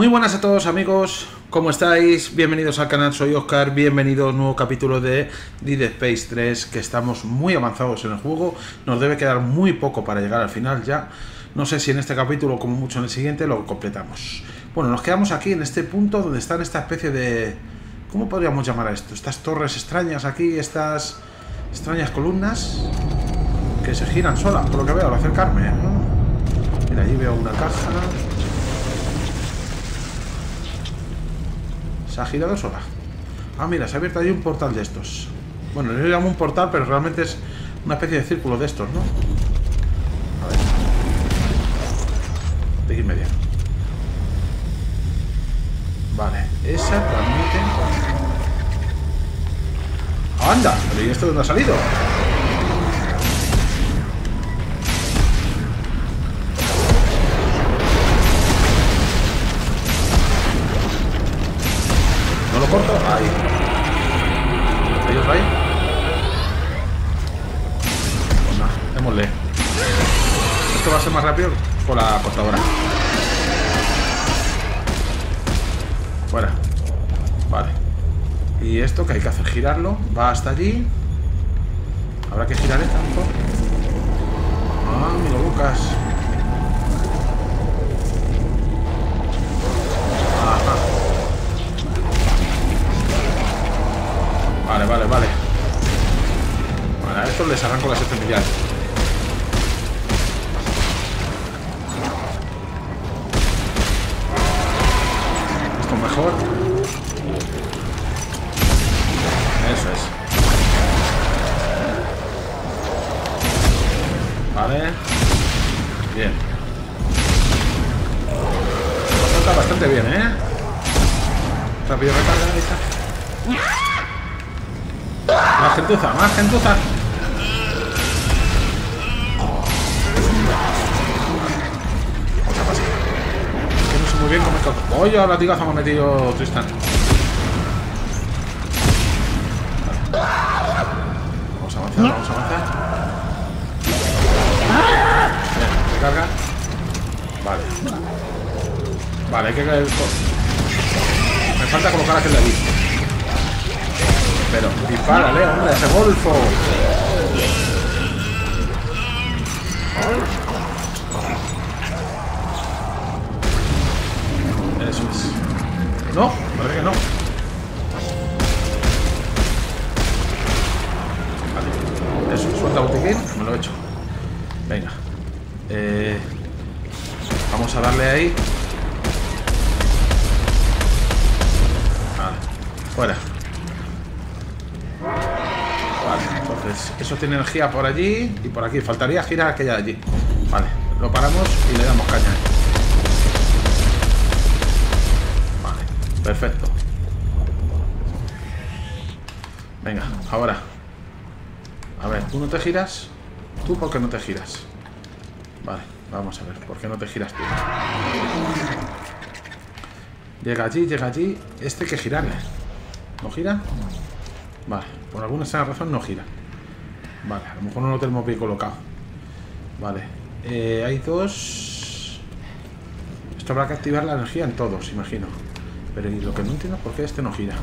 Muy buenas a todos amigos, ¿cómo estáis? Bienvenidos al canal, soy Oscar, bienvenido a un nuevo capítulo de Dead Space 3, que estamos muy avanzados en el juego, nos debe quedar muy poco para llegar al final ya, no sé si en este capítulo como mucho en el siguiente lo completamos. Bueno, nos quedamos aquí en este punto donde están esta especie de... ¿Cómo podríamos llamar a esto? Estas torres extrañas aquí, estas extrañas columnas que se giran solas, por lo que veo al acercarme. Mira, allí veo una caja. Se ha girado sola. Ah, mira, se ha abierto ahí un portal de estos. Bueno, yo llamo un portal, pero realmente es una especie de círculo de estos, ¿no? A ver. De aquí media. Vale, esa transmite... ¡Anda! ¿Pero y esto de dónde ha salido? Corto? Ahí. ¿Hay otro ahí? Pues nada, démosle. Esto va a ser más rápido con la cortadora. Fuera. Vale. Y esto que hay que hacer girarlo. Va hasta allí. Habrá que girar esta mejor. Ah, mira Lucas. Les arranco las extremidades. Esto mejor. Eso es. Vale. Bien. Está bastante bien, ¿eh? Rápido recarga, está. Más gentuza, más gentuza. Bien cómo esto. Oye, a latigazo me ha metido Tristan. Vamos a avanzar, vamos a avanzar. Bien, recarga. Vale. Vale, hay que caer. Me falta colocar aquel de allí. Pero dispárale, hombre, ese golfo. Tiene energía por allí y por aquí. Faltaría girar aquella de allí. Vale, lo paramos y le damos caña. Vale, perfecto. Venga, ahora. A ver, ¿tú no te giras? ¿Tú por qué no te giras? Vale, vamos a ver, ¿por qué no te giras tú? Llega allí, llega allí. Este hay que girarle. ¿No gira? Vale, por alguna razón no gira. Vale, a lo mejor no lo tenemos bien colocado. Vale, eh, hay dos... Esto habrá que activar la energía en todos, imagino. Pero y lo que no entiendo es por qué este no gira.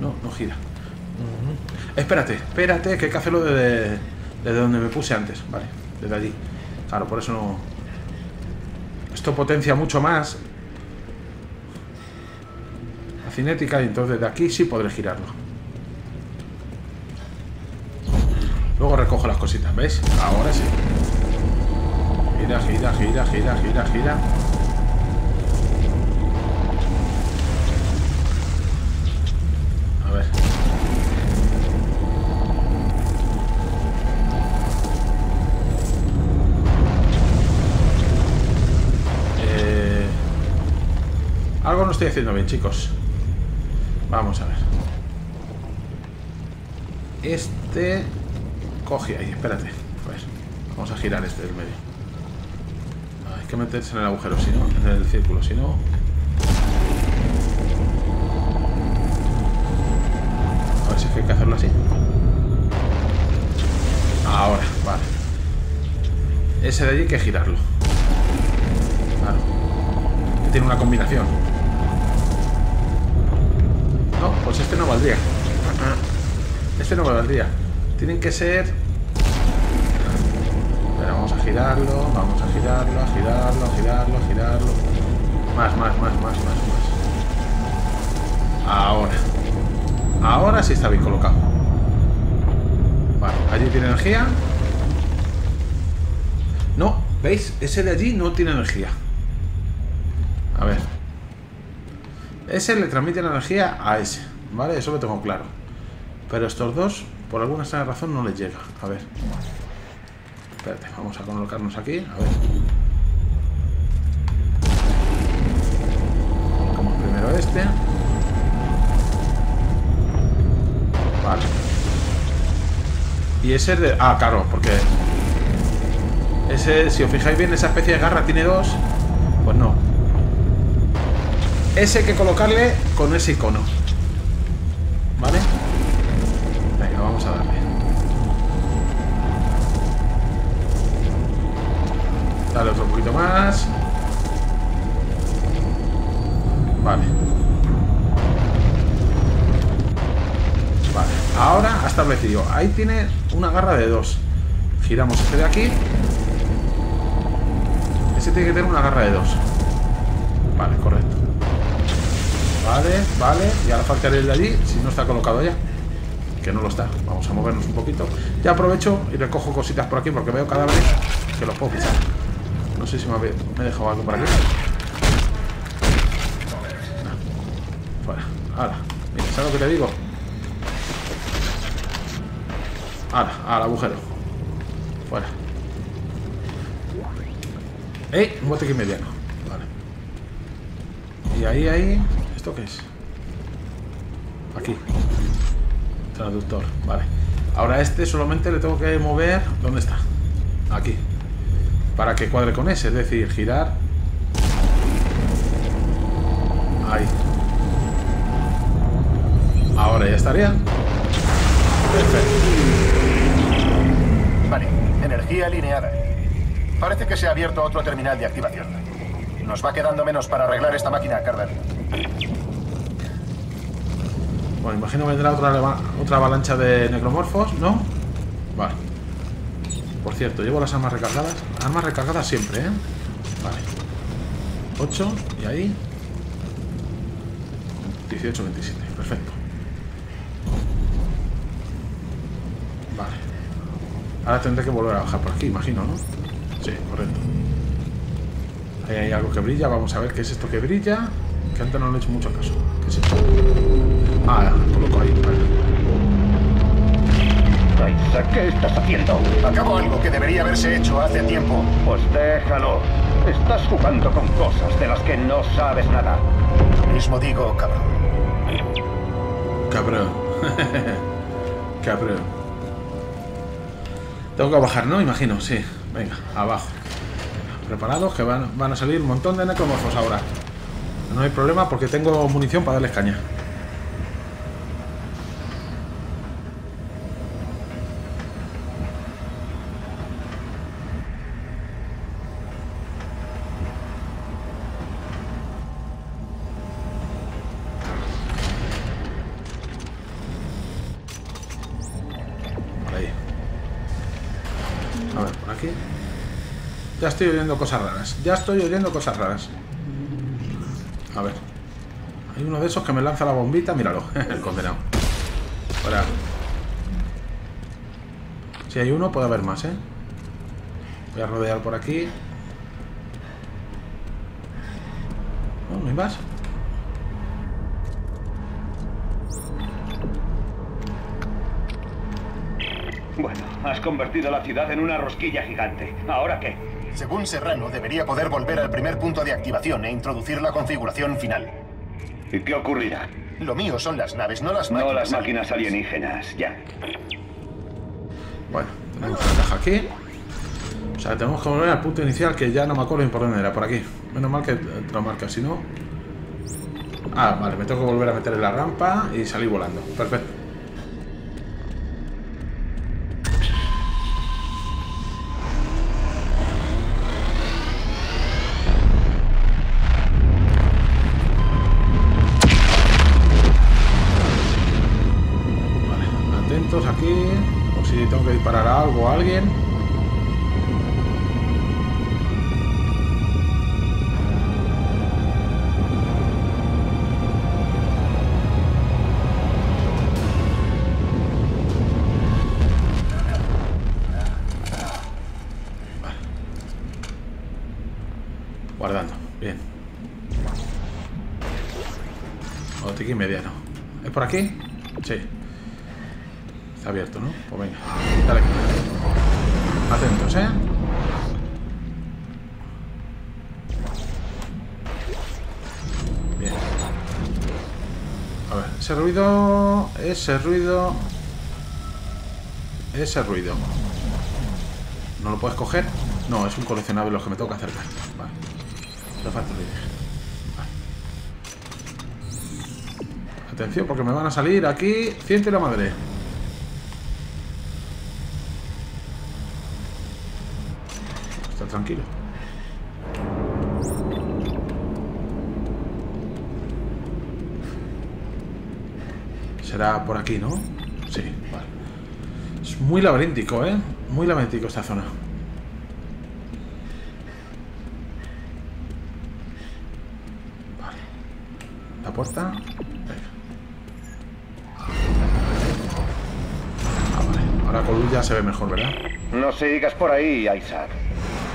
No, no gira. Uh -huh. Espérate, espérate, que hay que hacerlo desde, desde donde me puse antes. Vale, desde allí. Claro, por eso no... Esto potencia mucho más la cinética y entonces de aquí sí podré girarlo. Recojo las cositas, ¿veis? Ahora sí. Gira, gira, gira, gira, gira, gira. A ver. Eh... Algo no estoy haciendo bien, chicos. Vamos a ver. Este... Coge ahí, espérate. Ver, vamos a girar este del medio. Hay que meterse en el agujero, si no, en el círculo, si no... A ver si es que hay que hacerlo así. Ahora, vale. Ese de allí hay que girarlo. Claro. tiene una combinación. No, pues este no valdría. Este no valdría. Tienen que ser... Pero vamos a girarlo, vamos a girarlo, a girarlo, a girarlo, a girarlo. Más, más, más, más, más, más. Ahora. Ahora sí está bien colocado. Vale, allí tiene energía. No, ¿veis? Ese de allí no tiene energía. A ver. Ese le transmite energía a ese. ¿Vale? Eso lo tengo claro. Pero estos dos, por alguna extraña razón, no les llega. A ver. Espérate, vamos a colocarnos aquí. A ver. Colocamos primero este. Vale. Y ese es de... Ah, claro, porque... Ese, si os fijáis bien, esa especie de garra tiene dos. Pues no. Ese hay que colocarle con ese icono. ¿Vale? A darle. Dale otro poquito más. Vale. Vale. Ahora ha establecido. Ahí tiene una garra de dos. Giramos este de aquí. Ese tiene que tener una garra de dos. Vale, correcto. Vale, vale. Y ahora faltaría el de allí, si no está colocado ya. Que no lo está. Vamos a movernos un poquito. Ya aprovecho y recojo cositas por aquí porque veo cadáveres que los puedo pisar. No sé si me, he dejado algo por aquí. Fuera. Ahora. Mira, ¿sabes lo que te digo? Ahora, al agujero. Fuera. ¡Eh! Un botequín mediano. Vale. Y ahí, ahí... ¿Esto qué es? Aquí. Traductor, vale. Ahora este solamente le tengo que mover... ¿Dónde está? Aquí. Para que cuadre con ese, es decir, girar... Ahí. Ahora ya estaría. Perfecto. Vale, energía alineada. Parece que se ha abierto otro terminal de activación. Nos va quedando menos para arreglar esta máquina, Carver. Bueno, imagino que vendrá otra, otra avalancha de necromorfos, ¿no? Vale. Por cierto, llevo las armas recargadas. Armas recargadas siempre, ¿eh? Vale. 8, y ahí. 18, 27. Perfecto. Vale. Ahora tendré que volver a bajar por aquí, imagino, ¿no? Sí, correcto. Ahí hay algo que brilla. Vamos a ver qué es esto que brilla. Que antes no le he hecho mucho caso. ¿Qué es esto? Ah, coloco ahí. Vale. ¿qué estás haciendo? Acabo algo que debería haberse hecho hace tiempo. Pues déjalo. Estás jugando con cosas de las que no sabes nada. Mismo digo, cabrón. Cabrón. cabrón. Tengo que bajar, ¿no? Imagino, sí. Venga, abajo. Preparados, que van, van a salir un montón de necromorfos ahora. No hay problema porque tengo munición para darles caña. Ya estoy oyendo cosas raras. Ya estoy oyendo cosas raras. A ver. Hay uno de esos que me lanza la bombita. Míralo, el condenado. Ahora. Si hay uno, puede haber más, ¿eh? Voy a rodear por aquí. No, no hay más. Bueno, has convertido la ciudad en una rosquilla gigante. ¿Ahora qué? Según Serrano, debería poder volver al primer punto de activación e introducir la configuración final. ¿Y qué ocurrirá? Lo mío son las naves, no las máquinas. No las máquinas alienígenas, ya. Bueno, tenemos la caja aquí. O sea, tenemos que volver al punto inicial que ya no me acuerdo por dónde era, por aquí. Menos mal que te lo marca, si no... Ah, vale, me tengo que volver a meter en la rampa y salir volando. Perfecto. Guardando, bien. Botiquín mediano. ¿Es por aquí? Sí. Está abierto, ¿no? Pues venga, ese ruido... Ese ruido... Ese ruido. ¿No lo puedes coger? No, es un coleccionable los que me toca acercar. Vale. Lo falta Vale. Atención, porque me van a salir aquí ciento y la madre. Está tranquilo. Será por aquí, ¿no? Sí, vale. Es muy laberíntico, ¿eh? Muy laberíntico esta zona. Vale. La puerta. Venga. Ah, vale. Ahora con luz ya se ve mejor, ¿verdad? No sigas por ahí, Isaac.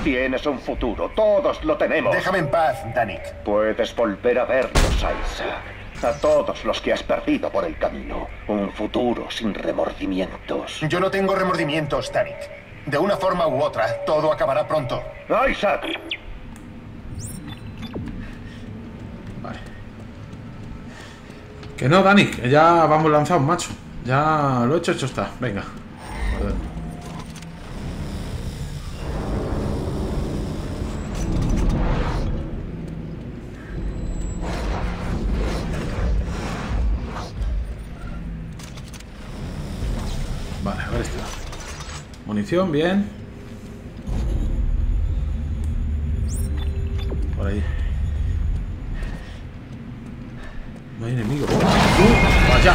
Tienes un futuro, todos lo tenemos. Déjame en paz, Danik. Puedes volver a verlos, Isaac. A todos los que has perdido por el camino. Un futuro sin remordimientos. Yo no tengo remordimientos, Danik. De una forma u otra, todo acabará pronto. Isaac, Vale. Que no, Dani, que ya vamos lanzados, macho. Ya lo he hecho, hecho está. Venga. Joder. Vale, a ver esto. Munición, bien. Por ahí. No hay enemigo. ¡Uh! ¡Vaya!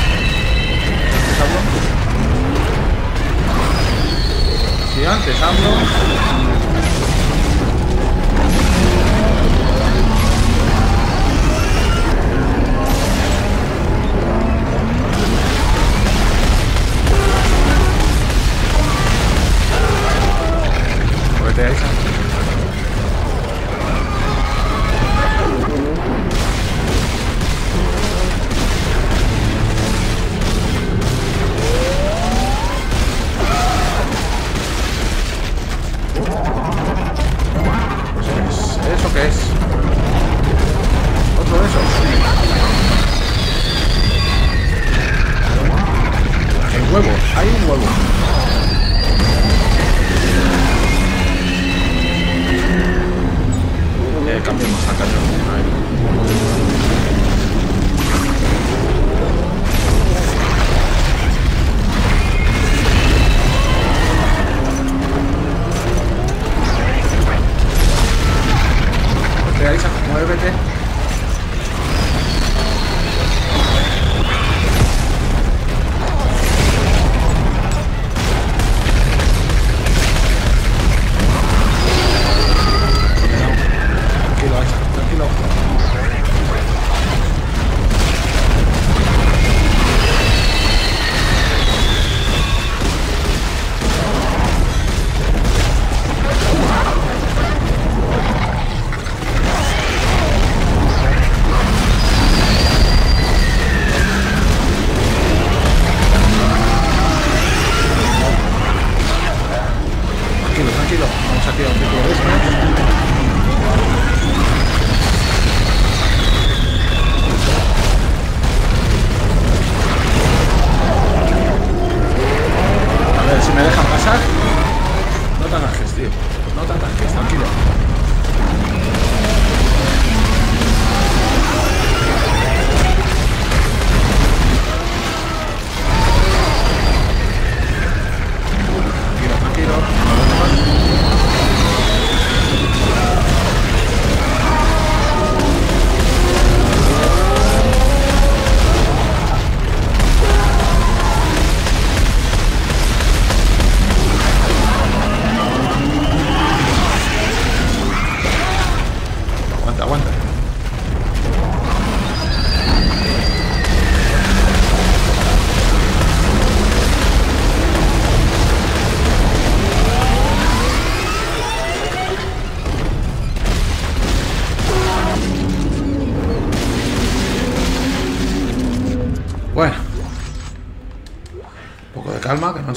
Si antes hablo. Verdächtig.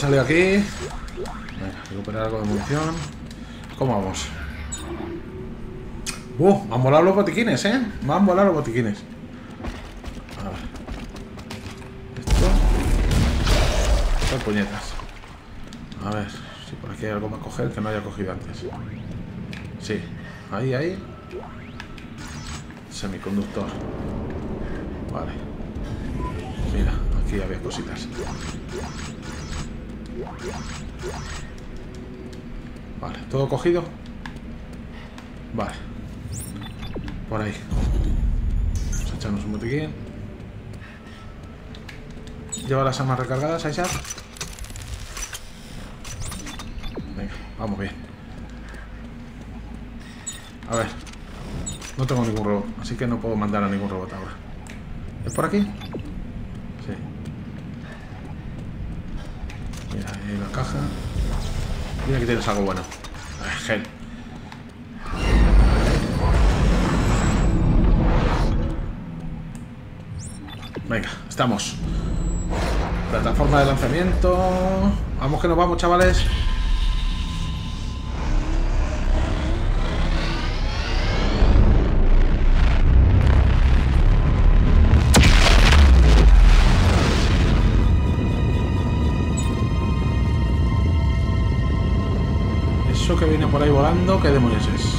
Salido aquí. Recuperar algo de munición. ¿Cómo vamos? Uh, me han volado los botiquines, ¿eh? Me han volado los botiquines. A. Esto. Son puñetas. A ver, si por aquí hay algo para coger que no haya cogido antes. Sí, ahí, ahí. Semiconductor. Vale. Mira, aquí había cositas. Vale, ¿todo cogido? Vale. Por ahí. Vamos a echarnos un botiquín. Lleva las armas recargadas, Aisha. Venga, vamos bien. A ver. No tengo ningún robot, así que no puedo mandar a ningún robot ahora. ¿Es por aquí? Sí. Ahí la caja. Mira que tienes algo bueno. Ah, gel. Venga, estamos. Plataforma de lanzamiento. Vamos que nos vamos, chavales. Por ahí volando, ¿qué demonios es?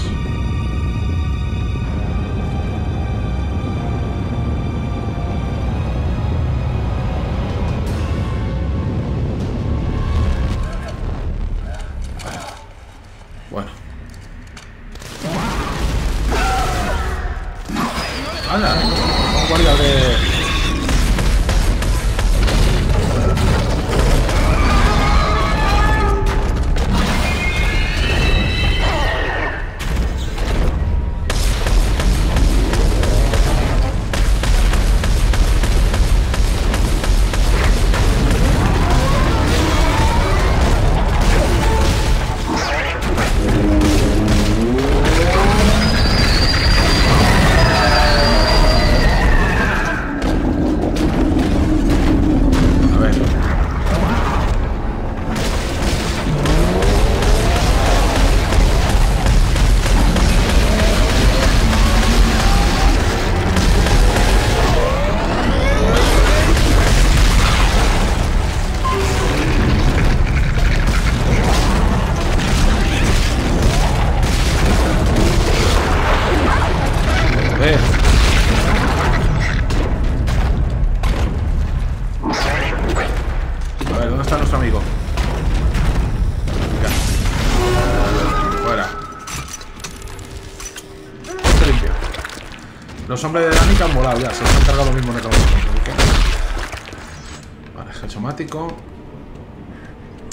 Ya, se han cargado lo mismo de que nosotros, así que- Vale, geosomático.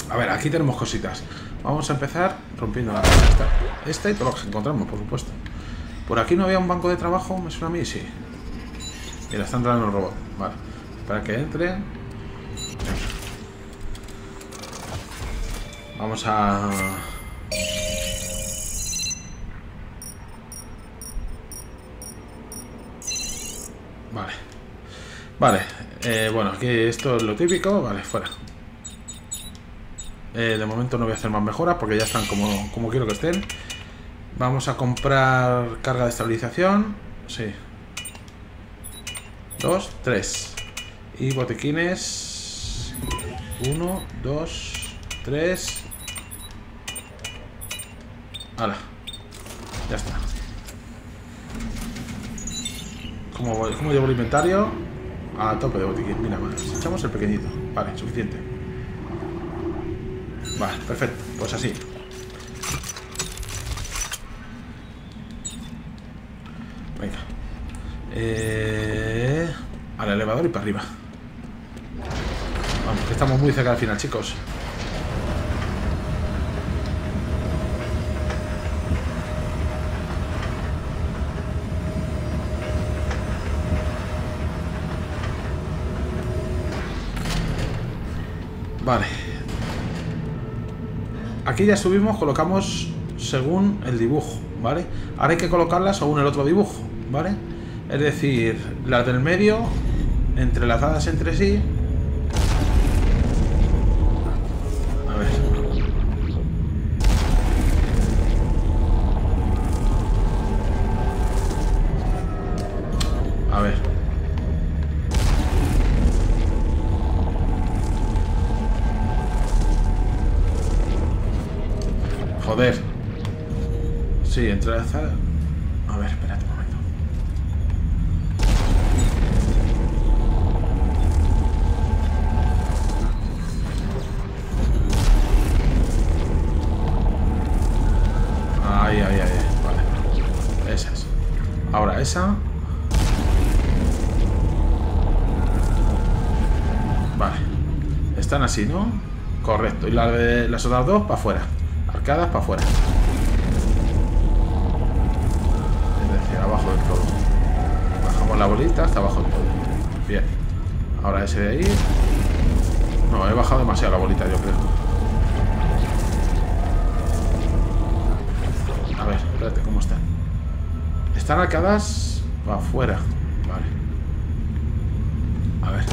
A ver, aquí tenemos cositas. Vamos a empezar rompiendo la. Esta y todo lo que encontramos, por supuesto. Por aquí no había un banco de trabajo, me suena a mí, sí. Mira, está entrando el robot. Vale. Para que entre. Vamos a... Vale. Vale. Eh, bueno, aquí esto es lo típico. Vale, fuera. Eh, de momento no voy a hacer más mejoras porque ya están como, como quiero que estén. Vamos a comprar carga de estabilización. Sí. Dos, tres. Y botiquines. Uno, dos, tres. Hala. Ya está. ¿Cómo, voy? ¿Cómo llevo el inventario? A tope de botiquín. Mira, más. Echamos el pequeñito. Vale, suficiente. Vale, perfecto. Pues así. Venga. Eh... Al elevador y para arriba. Vamos, que estamos muy cerca del final, chicos. Vale. Aquí ya subimos, colocamos según el dibujo, ¿vale? Ahora hay que colocarlas según el otro dibujo, ¿vale? Es decir, las del medio, entrelazadas entre sí. Esa. Vale. Están así, ¿no? Correcto. Y las de las otras dos para afuera. Arcadas para afuera. Es decir, abajo del todo. Bajamos la bolita hasta abajo del todo. Bien. Ahora ese de ahí. No, he bajado demasiado la bolita, yo creo. A ver, espérate, ¿cómo están? Están arcadas para afuera. Vale. A ver.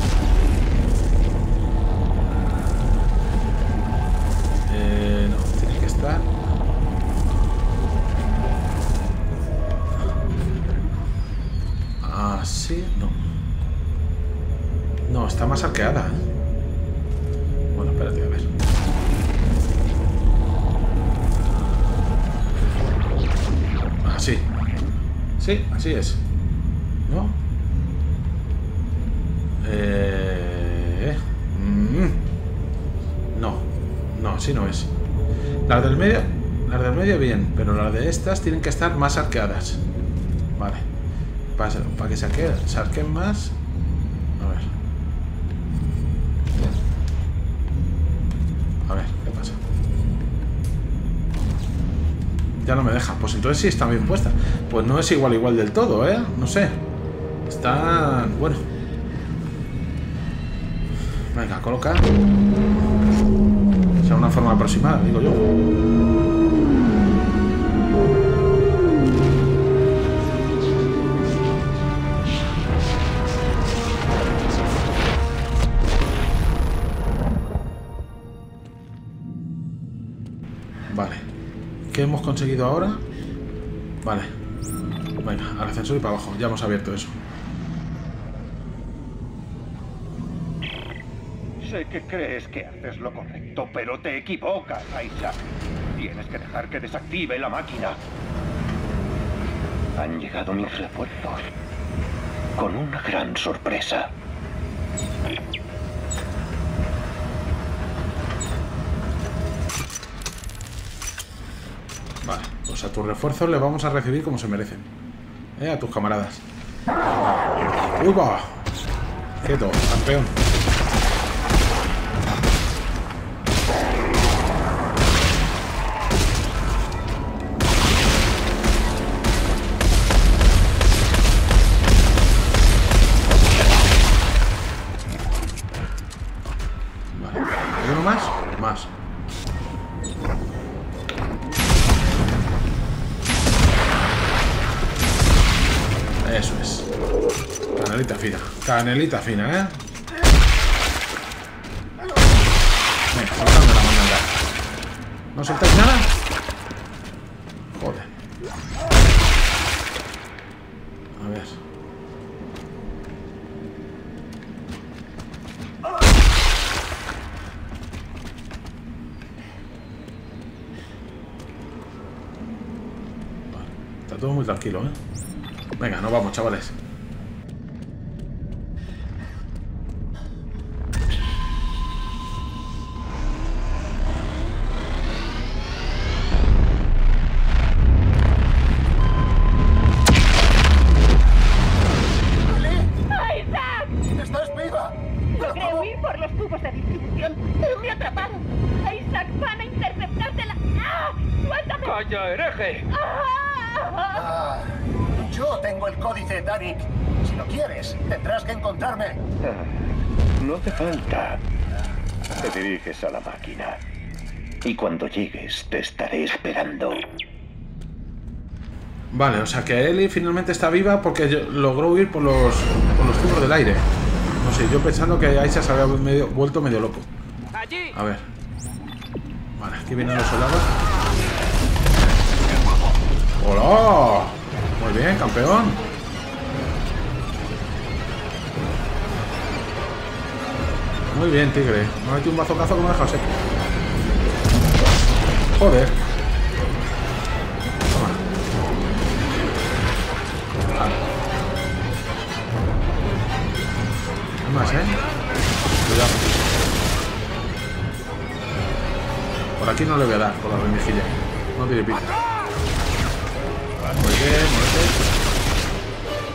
Eh, no, tiene que estar. Así, no. No, está más arqueada. Sí, así es. ¿No? Eh... mm. No, no, así no es. Las del medio, las del medio bien, pero las de estas tienen que estar más arqueadas. Vale. Para, que se más. No me deja. Pues entonces sí está bien puesta. Pues no es igual igual del todo, ¿eh? No sé. Está... Bueno. Venga, coloca. O sea, una forma aproximada, digo yo. ¿Qué hemos conseguido ahora? Vale. Venga, al ascensor y para abajo. Ya hemos abierto eso. Sé que crees que haces lo correcto, pero te equivocas, Aisha. Tienes que dejar que desactive la máquina. Han llegado mis refuerzos. Con una gran sorpresa. Vale, pues a tus refuerzos les vamos a recibir como se merecen. ¿Eh? A tus camaradas. ¡Uy, va! Quieto, campeón. Canelita fina, ¿eh? Venga, soltando la manga. ¿No soltáis nada? Joder. A ver. Está todo muy tranquilo, ¿eh? Venga, nos vamos, chavales. Darik. Si lo quieres, tendrás que encontrarme. No hace falta. Te diriges a la máquina. Y cuando llegues, te estaré esperando. Vale, o sea que Ellie finalmente está viva porque logró huir por los, por los tubos del aire. No sé, yo pensando que Aisha se había medio- vuelto medio loco. ¡Allí! A ver. Vale, aquí vienen los soldados. ¡Hola! Muy bien, campeón. Muy bien, tigre. Me ha metido un bazocazo que me ha dejado seco. Eh. Joder. Toma. ¿Qué más, eh? Cuidado. Por aquí no le voy a dar, por la remijilla. No tiene pinta. Muerte, muerte.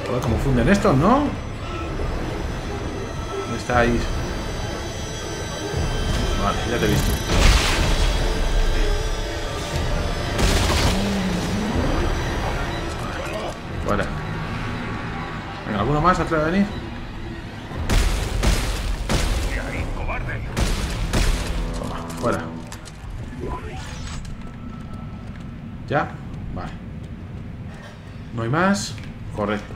Joder, como funden estos, ¿no? ¿Dónde estáis? Vale, ya te he visto. Fuera. Venga, ¿alguno más atreve a venir? Toma, fuera. ¿Ya? Vale. ¿No hay más? Correcto.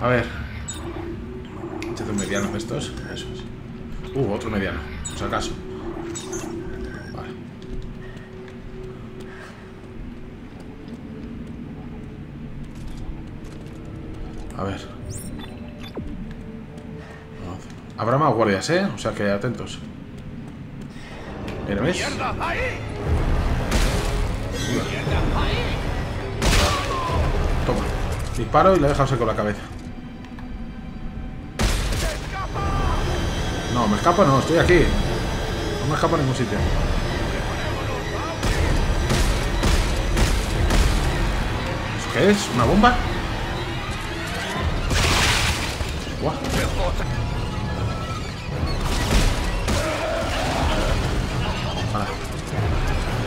A ver. Échate un mediano de estos. Eso es. Uh, otro mediano. Por si acaso. A ver. Habrá más guardias, ¿eh? O sea que atentos. ¿ves? Toma. Disparo y le dejas con la cabeza. No, me escapo no, estoy aquí. No me escapo a ningún sitio. ¿Eso qué es? ¿Una bomba? Vale.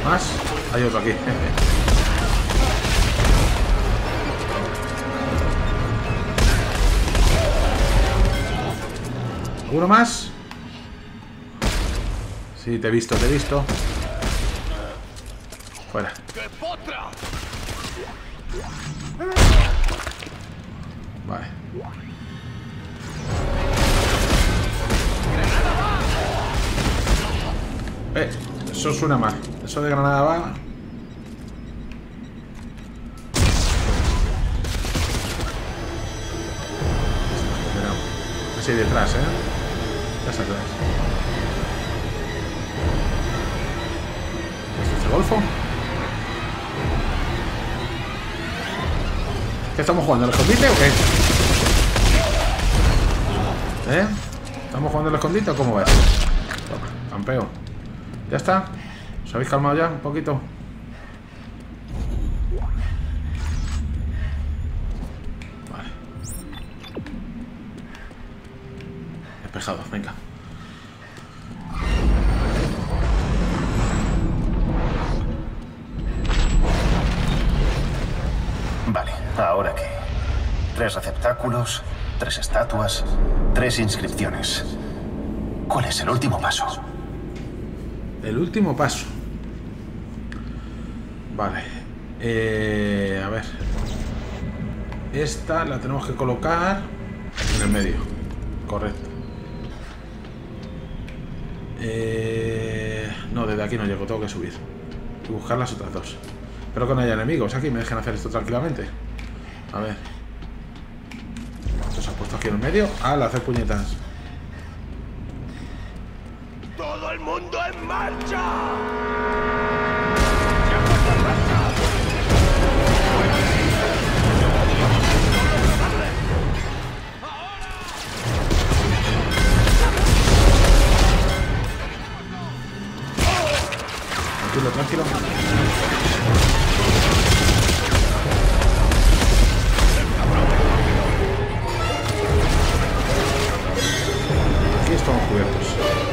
¿Más? Hay otro aquí. ¿Uno más? Sí, te he visto, te he visto. Fuera. Vale. Eh, eso suena mal. Eso de granada va. Así detrás, ¿eh? Casa atrás. ¿Este es el golfo? ¿Qué estamos jugando? ¿El escondite o qué? ¿Eh? ¿Estamos jugando el escondite o cómo va? Toma, campeón. ¿Ya está? ¿Os habéis calmado ya un poquito? Vale. Despejado, venga. Vale, ¿ahora qué? Tres receptáculos, tres estatuas, tres inscripciones. ¿Cuál es el último paso? El último paso. Vale. Eh, a ver. Esta la tenemos que colocar en el medio. Correcto. Eh, no, desde aquí no llego, tengo que subir. Y buscar las otras dos. Espero que no haya enemigos aquí, me dejen hacer esto tranquilamente. A ver. Esto se ha puesto aquí en el medio. Ah, la hacer puñetas. ¡Todo el mundo en marcha! Tranquilo, tranquilo. Aquí estamos cubiertos.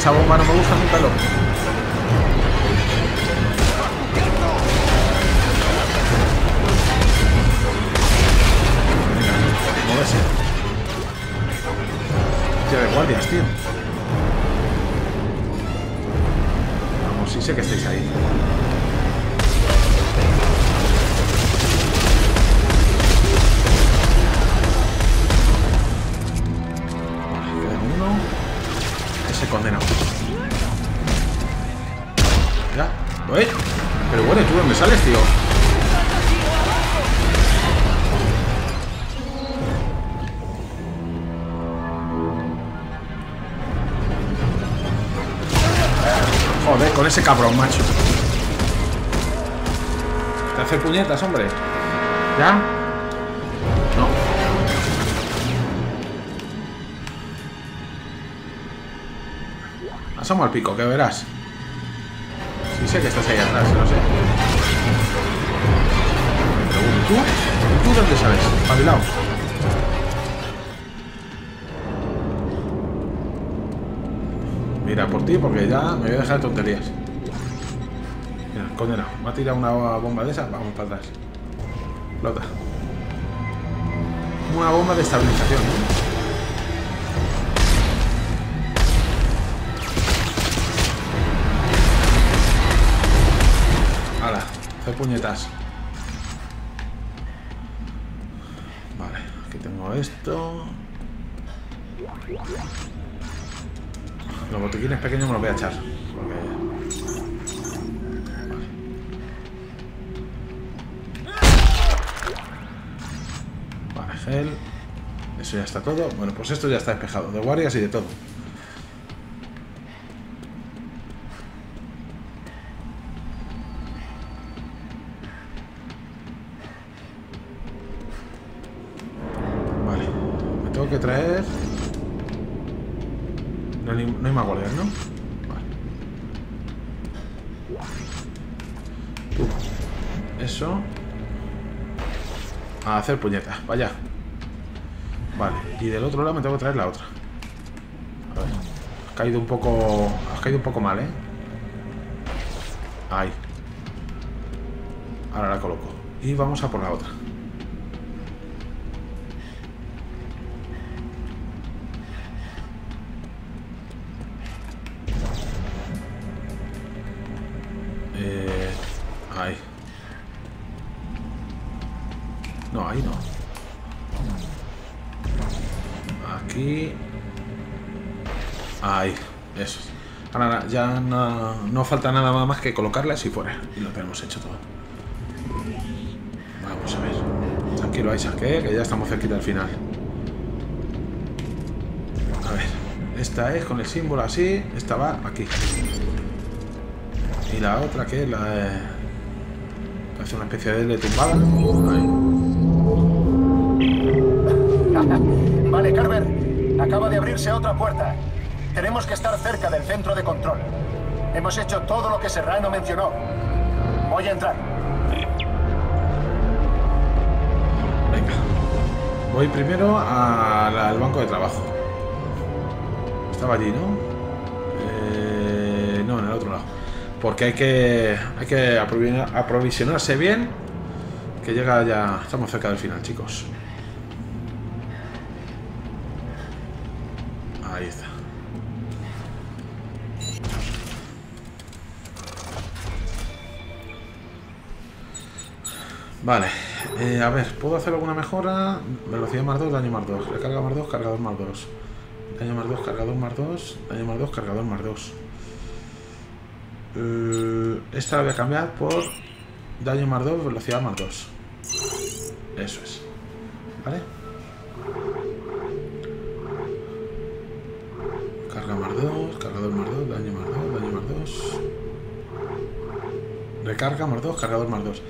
Esa bomba ese cabrón, macho. Te hace puñetas, hombre. ¿Ya? No. Asoma al pico, que verás. Sí sé que estás ahí atrás, lo sé. Pero ¿tú? ¿Tú dónde sales? Pabilao. Mira, por ti, porque ya me voy a dejar de tonterías. Mira, condenado. Me ha tirado una bomba de esas, vamos para atrás. Flota. Una bomba de estabilización. Hala, hacer puñetas. Vale, aquí tengo esto. Los botiquines pequeños me los voy a echar. Porque... Vale. Gel. Eso ya está todo. Bueno, pues esto ya está despejado. De guardias y de todo. Vale. Me tengo que traer... No hay, no hay más guardias, ¿no? Vale. Tú. Eso. A hacer puñetas. Vaya. Vale. Y del otro lado me tengo que traer la otra. A. Has caído un poco... Has caído un poco mal, ¿eh? Ahí. Ahora la coloco. Y vamos a por la otra. Eh, ahí. No, ahí no. Aquí. Ahí. Eso. Ahora ya no, falta nada más que colocarlas y fuera. Y lo tenemos hecho todo. Vamos a ver. Tranquilo, Isaac, ¿eh? que ya estamos cerquita del final. A ver. Esta es con el símbolo así. Esta va aquí. Y la otra que es la. Hace una especie de tumbada. Ahí. Vale, Carver. Acaba de abrirse otra puerta. Tenemos que estar cerca del centro de control. Hemos hecho todo lo que Serrano mencionó. Voy a entrar. Venga. Voy primero al banco de trabajo. Estaba allí, ¿no? Porque hay que, hay que aprovi- aprovisionarse bien. Que llega ya... Estamos cerca del final, chicos. Ahí está. Vale, eh, a ver, ¿puedo hacer alguna mejora? Velocidad más 2, daño más 2, recarga más 2, cargador más 2. Daño más 2, cargador más 2, daño más 2, cargador más 2. Eh, esta la voy a cambiar por daño más 2, velocidad más 2. Eso es. ¿Vale? Carga más 2, cargador más 2, daño más 2, daño más 2. Recarga más 2, cargador más 2.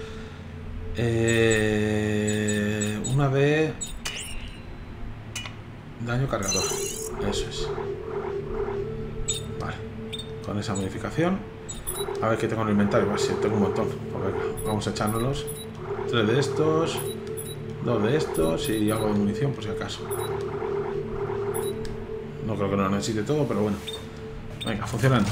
Eh, una de daño cargador. Eso es. Vale. Con esa modificación. A ver qué tengo en el inventario. Va, sí, tengo un montón. Pues venga, vamos a echárnoslos. Tres de estos. Dos de estos y algo de munición por si acaso. No creo que lo necesite todo, pero bueno. Venga, funcionando.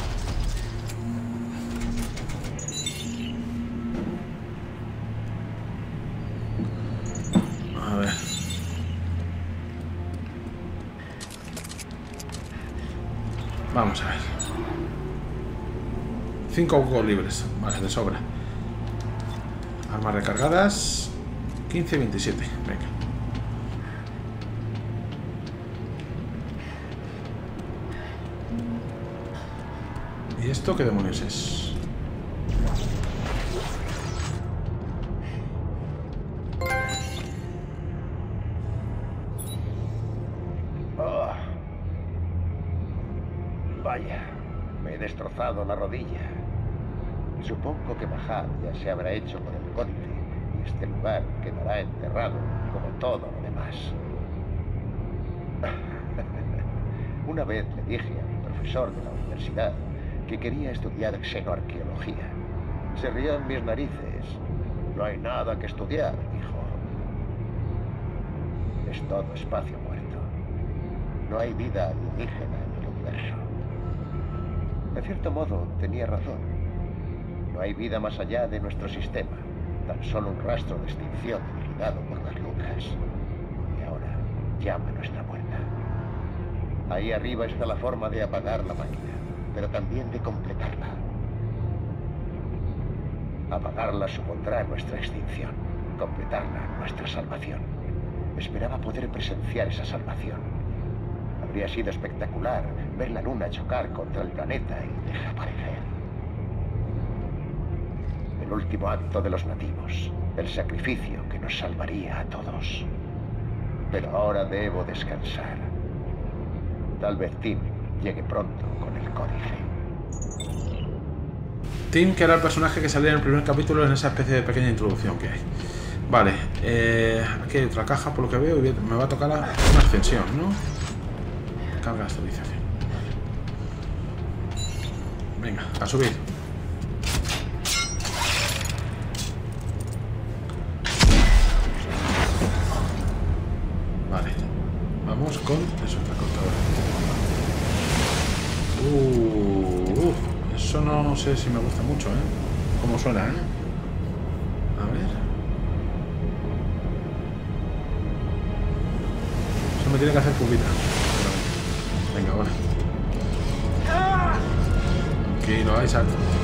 5 huecos libres. Vale, de sobra. Armas recargadas. 15 y 27. Venga. ¿Y esto qué demonios es? La rodilla. Supongo que Mahal ya se habrá hecho con el códice y este lugar quedará enterrado como todo lo demás. Una vez le dije a mi profesor de la universidad que quería estudiar xenoarqueología. Se en mis narices. No hay nada que estudiar, dijo. Es todo espacio muerto. No hay vida alienígena en el universo. De cierto modo, tenía razón. No hay vida más allá de nuestro sistema. Tan solo un rastro de extinción vigilado por las lunas. Y ahora llama a nuestra puerta. Ahí arriba está la forma de apagar la máquina, pero también de completarla. Apagarla supondrá nuestra extinción. Completarla, nuestra salvación. Esperaba poder presenciar esa salvación. Habría sido espectacular ver la luna chocar contra el planeta y desaparecer. El último acto de los nativos. El sacrificio que nos salvaría a todos. Pero ahora debo descansar. Tal vez Tim llegue pronto con el códice. Tim, que era el personaje que salía en el primer capítulo en esa especie de pequeña introducción que hay. Vale, eh, aquí hay otra caja por lo que veo y me va a tocar la- una ascensión, ¿no? Carga de estabilización. Venga, a subir. Vale, vamos con eso, transportador. Uh, uh, eso no sé si me gusta mucho, ¿eh? Cómo suena, ¿eh? A ver. Eso me tiene que hacer pupita. Tranquilo, Isaac.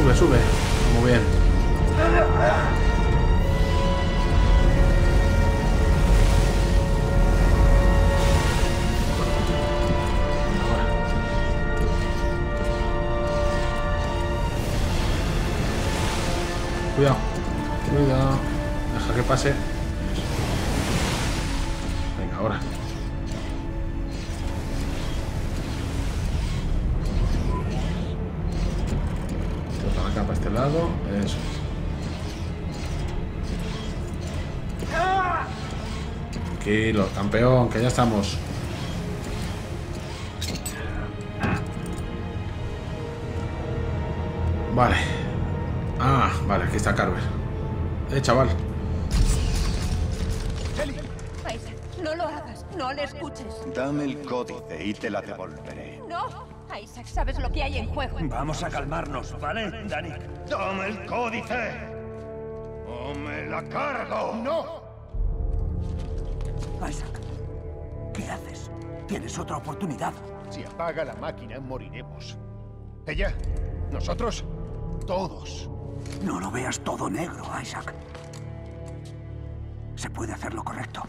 Sube, sube. Muy bien. Cuidado. Cuidado. Deja que pase. Tranquilo, campeón, que ya estamos. Vale. Ah, vale, aquí está Carver. Eh, chaval. Isaac, no lo hagas. No le escuches. Dame el códice y te la devolveré. No. Isaac, sabes lo que hay en juego. Vamos a calmarnos, ¿vale, Dani? ¡Dame el códice! ¡O me la cargo! ¡No! Isaac, ¿qué haces? Tienes otra oportunidad. Si apaga la máquina, moriremos. Ella, nosotros, todos. No lo veas todo negro, Isaac. Se puede hacer lo correcto.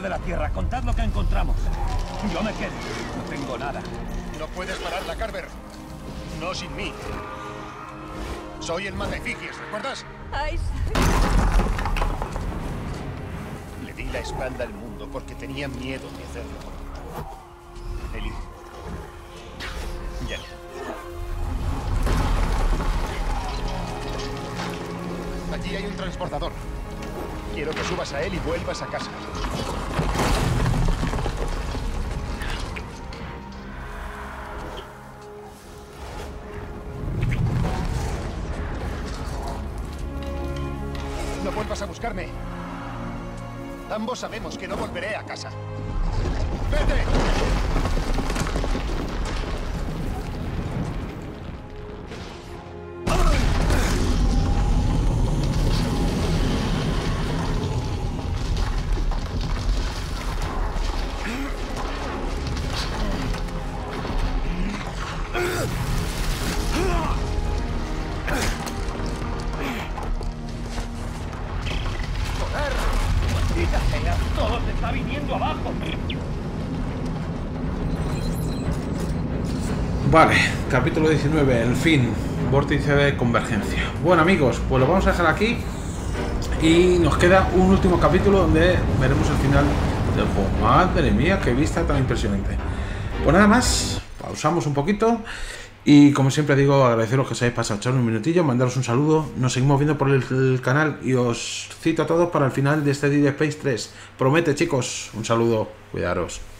De la Tierra. Contad lo que encontramos. Yo me quedo. No tengo nada. No puedes pararla, Carver. No sin mí. Soy el Maleficies, ¿recuerdas? Isaac. Le di la espalda al mundo porque tenía miedo de hacerlo. Eli. Ya. Allí hay un transportador. Quiero que subas a él y vuelvas a casa. No vuelvas a buscarme. Ambos sabemos que no volveré a casa. ¡Vete! Vale, capítulo 19, el fin, vórtice de convergencia. Bueno amigos, pues lo vamos a dejar aquí y nos queda un último capítulo donde veremos el final del juego. Madre mía, qué vista tan impresionante. Pues nada más, pausamos un poquito y como siempre digo, agradeceros que os hayáis pasado echar un minutillo, mandaros un saludo, nos seguimos viendo por el, canal y os cito a todos para el final de este Dead Space 3. Promete chicos, un saludo, cuidaros.